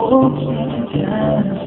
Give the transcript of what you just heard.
Oh,